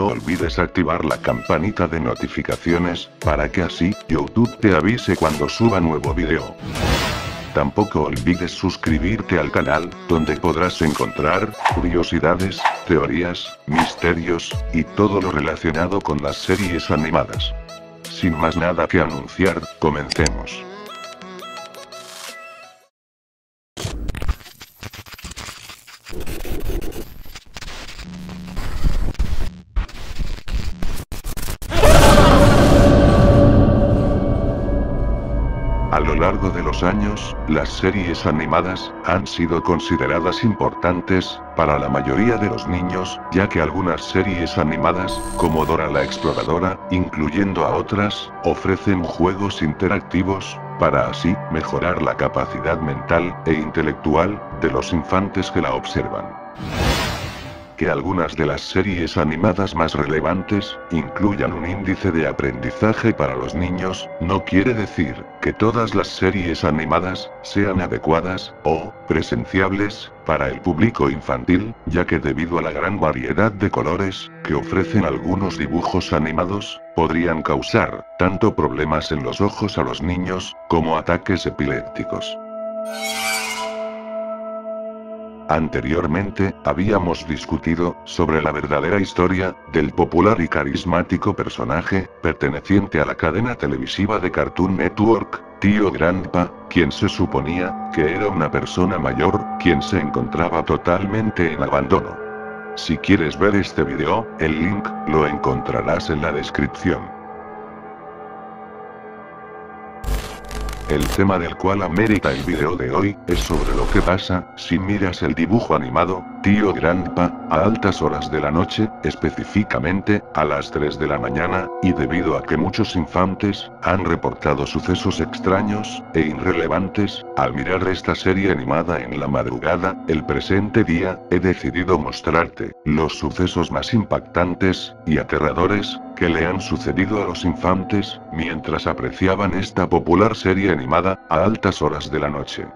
no olvides activar la campanita de notificaciones, para que así, YouTube te avise cuando suba nuevo video. Tampoco olvides suscribirte al canal, donde podrás encontrar, curiosidades, teorías, misterios, y todo lo relacionado con las series animadas. Sin más nada que anunciar, comencemos. Años, las series animadas han sido consideradas importantes para la mayoría de los niños, ya que algunas series animadas, como Dora la Exploradora, incluyendo a otras, ofrecen juegos interactivos, para así mejorar la capacidad mental e intelectual de los infantes que la observan que algunas de las series animadas más relevantes, incluyan un índice de aprendizaje para los niños, no quiere decir, que todas las series animadas, sean adecuadas, o, presenciables, para el público infantil, ya que debido a la gran variedad de colores, que ofrecen algunos dibujos animados, podrían causar, tanto problemas en los ojos a los niños, como ataques epilépticos. Anteriormente, habíamos discutido, sobre la verdadera historia, del popular y carismático personaje, perteneciente a la cadena televisiva de Cartoon Network, Tío Grandpa, quien se suponía, que era una persona mayor, quien se encontraba totalmente en abandono. Si quieres ver este video, el link, lo encontrarás en la descripción. El tema del cual amerita el video de hoy, es sobre lo que pasa, si miras el dibujo animado, Tío Grandpa, a altas horas de la noche, específicamente, a las 3 de la mañana, y debido a que muchos infantes, han reportado sucesos extraños, e irrelevantes, al mirar esta serie animada en la madrugada, el presente día, he decidido mostrarte, los sucesos más impactantes, y aterradores, que le han sucedido a los infantes, mientras apreciaban esta popular serie animada, a altas horas de la noche.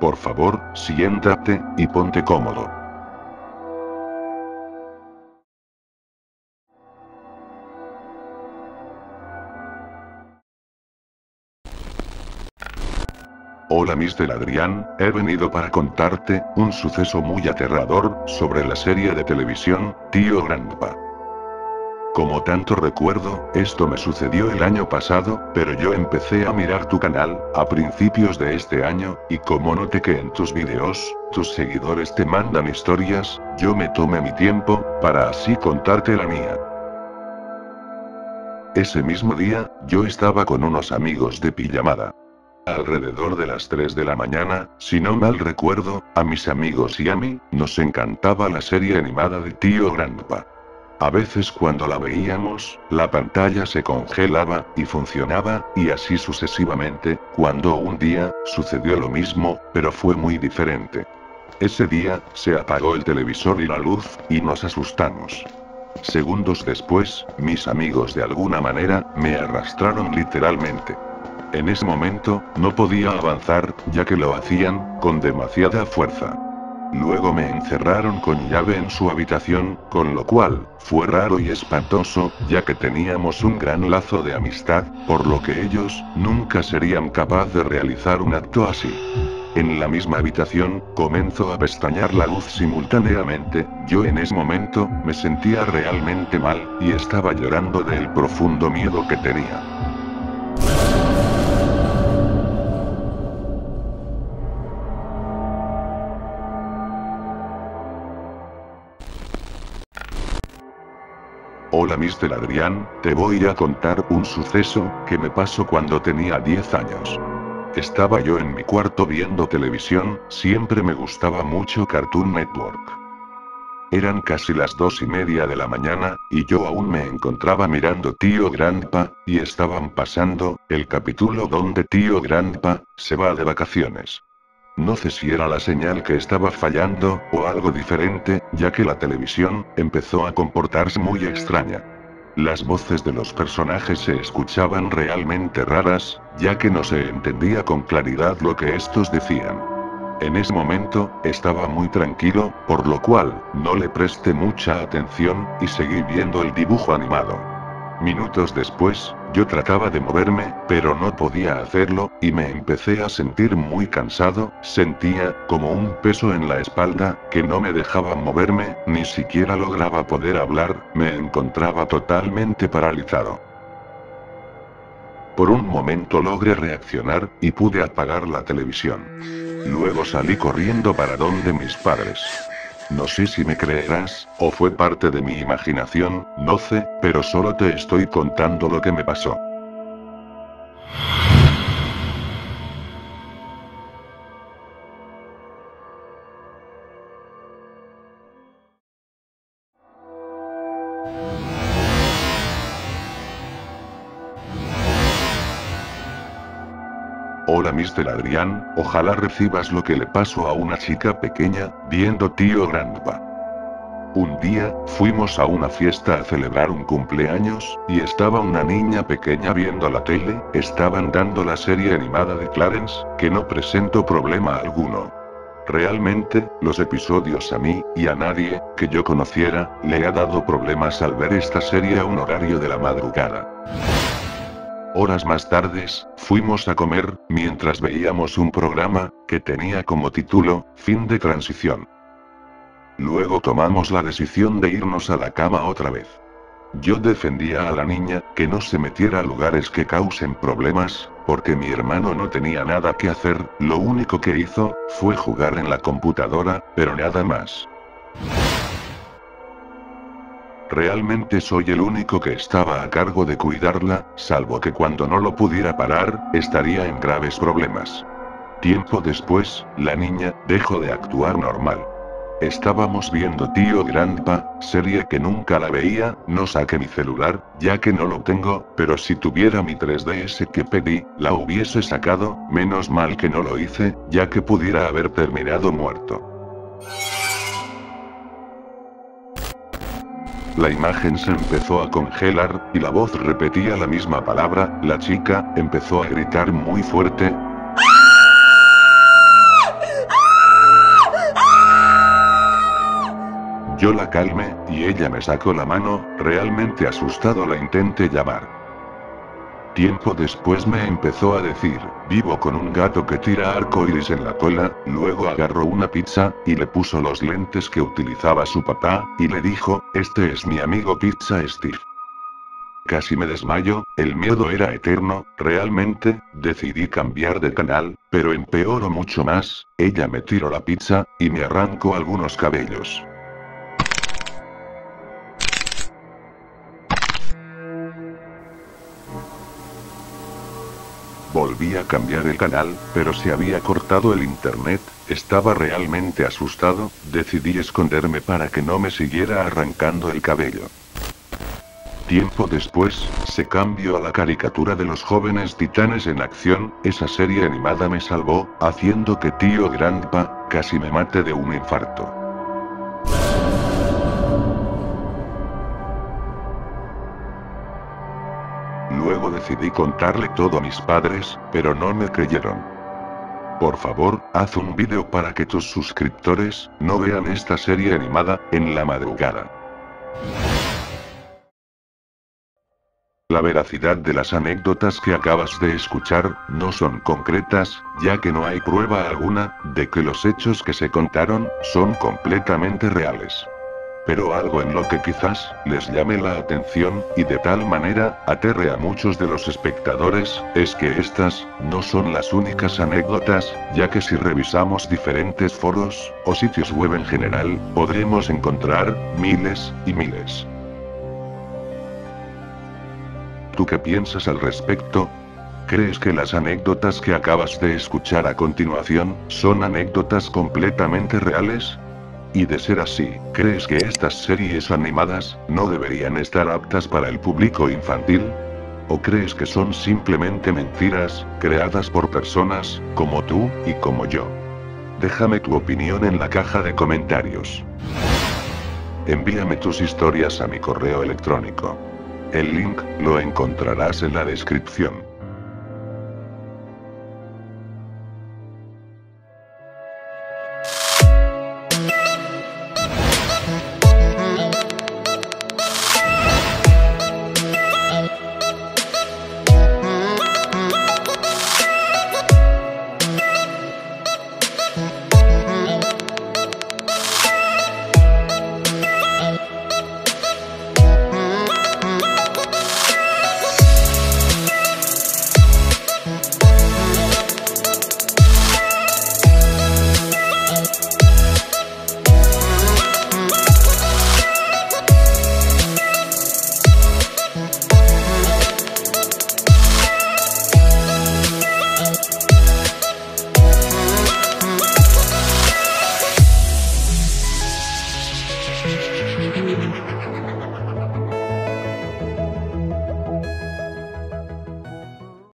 Por favor, siéntate, y ponte cómodo. Hola Mr. Adrián, he venido para contarte, un suceso muy aterrador, sobre la serie de televisión, Tío Grandpa. Como tanto recuerdo, esto me sucedió el año pasado, pero yo empecé a mirar tu canal, a principios de este año, y como noté que en tus videos, tus seguidores te mandan historias, yo me tomé mi tiempo, para así contarte la mía. Ese mismo día, yo estaba con unos amigos de pijamada. Alrededor de las 3 de la mañana, si no mal recuerdo, a mis amigos y a mí, nos encantaba la serie animada de Tío Grandpa. A veces cuando la veíamos, la pantalla se congelaba, y funcionaba, y así sucesivamente, cuando un día, sucedió lo mismo, pero fue muy diferente. Ese día, se apagó el televisor y la luz, y nos asustamos. Segundos después, mis amigos de alguna manera, me arrastraron literalmente. En ese momento, no podía avanzar, ya que lo hacían, con demasiada fuerza. Luego me encerraron con llave en su habitación, con lo cual, fue raro y espantoso, ya que teníamos un gran lazo de amistad, por lo que ellos, nunca serían capaz de realizar un acto así. En la misma habitación, comenzó a pestañear la luz simultáneamente, yo en ese momento, me sentía realmente mal, y estaba llorando del profundo miedo que tenía. Hola Mr. Adrián, te voy a contar un suceso, que me pasó cuando tenía 10 años. Estaba yo en mi cuarto viendo televisión, siempre me gustaba mucho Cartoon Network. Eran casi las dos y media de la mañana, y yo aún me encontraba mirando Tío Grandpa, y estaban pasando, el capítulo donde Tío Grandpa, se va de vacaciones. No sé si era la señal que estaba fallando, o algo diferente, ya que la televisión, empezó a comportarse muy extraña. Las voces de los personajes se escuchaban realmente raras, ya que no se entendía con claridad lo que estos decían. En ese momento, estaba muy tranquilo, por lo cual, no le presté mucha atención, y seguí viendo el dibujo animado. Minutos después, yo trataba de moverme, pero no podía hacerlo, y me empecé a sentir muy cansado, sentía, como un peso en la espalda, que no me dejaba moverme, ni siquiera lograba poder hablar, me encontraba totalmente paralizado. Por un momento logré reaccionar, y pude apagar la televisión. Luego salí corriendo para donde mis padres. No sé si me creerás, o fue parte de mi imaginación, no sé, pero solo te estoy contando lo que me pasó. Hola Mr. Adrián, ojalá recibas lo que le pasó a una chica pequeña, viendo tío Grandpa. Un día, fuimos a una fiesta a celebrar un cumpleaños, y estaba una niña pequeña viendo la tele, estaban dando la serie animada de Clarence, que no presentó problema alguno. Realmente, los episodios a mí, y a nadie, que yo conociera, le ha dado problemas al ver esta serie a un horario de la madrugada. Horas más tardes, fuimos a comer, mientras veíamos un programa, que tenía como título, Fin de Transición. Luego tomamos la decisión de irnos a la cama otra vez. Yo defendía a la niña, que no se metiera a lugares que causen problemas, porque mi hermano no tenía nada que hacer, lo único que hizo, fue jugar en la computadora, pero nada más. Realmente soy el único que estaba a cargo de cuidarla, salvo que cuando no lo pudiera parar, estaría en graves problemas. Tiempo después, la niña, dejó de actuar normal. Estábamos viendo Tío Grandpa, serie que nunca la veía, no saqué mi celular, ya que no lo tengo, pero si tuviera mi 3DS que pedí, la hubiese sacado, menos mal que no lo hice, ya que pudiera haber terminado muerto. La imagen se empezó a congelar, y la voz repetía la misma palabra, la chica, empezó a gritar muy fuerte. Yo la calmé, y ella me sacó la mano, realmente asustado la intenté llamar. Tiempo después me empezó a decir, vivo con un gato que tira arco iris en la cola, luego agarró una pizza, y le puso los lentes que utilizaba su papá, y le dijo, este es mi amigo Pizza Steve. Casi me desmayo, el miedo era eterno, realmente, decidí cambiar de canal, pero empeoró mucho más, ella me tiró la pizza, y me arrancó algunos cabellos. Volví a cambiar el canal, pero se había cortado el internet, estaba realmente asustado, decidí esconderme para que no me siguiera arrancando el cabello. Tiempo después, se cambió a la caricatura de los jóvenes titanes en acción, esa serie animada me salvó, haciendo que tío Grandpa, casi me mate de un infarto. Luego decidí contarle todo a mis padres, pero no me creyeron. Por favor, haz un vídeo para que tus suscriptores no vean esta serie animada en la madrugada. La veracidad de las anécdotas que acabas de escuchar no son concretas, ya que no hay prueba alguna de que los hechos que se contaron son completamente reales pero algo en lo que quizás les llame la atención, y de tal manera aterre a muchos de los espectadores, es que estas no son las únicas anécdotas, ya que si revisamos diferentes foros, o sitios web en general, podremos encontrar miles y miles. ¿Tú qué piensas al respecto? ¿Crees que las anécdotas que acabas de escuchar a continuación son anécdotas completamente reales? Y de ser así, ¿crees que estas series animadas no deberían estar aptas para el público infantil? ¿O crees que son simplemente mentiras, creadas por personas, como tú, y como yo? Déjame tu opinión en la caja de comentarios. Envíame tus historias a mi correo electrónico. El link, lo encontrarás en la descripción.